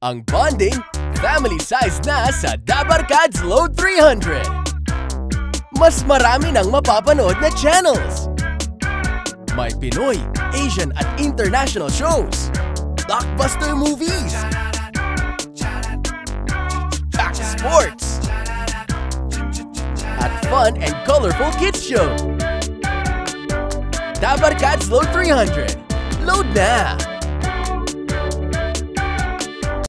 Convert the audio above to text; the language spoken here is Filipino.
Ang bonding, family size na sa Dabarkads Load 300. Mas marami nang mapapanood na channels. May Pinoy, Asian at international shows. Blockbuster movies. Packed sports. At fun and colorful kids show. Dabarkads Load 300. Load na!